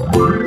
Bye.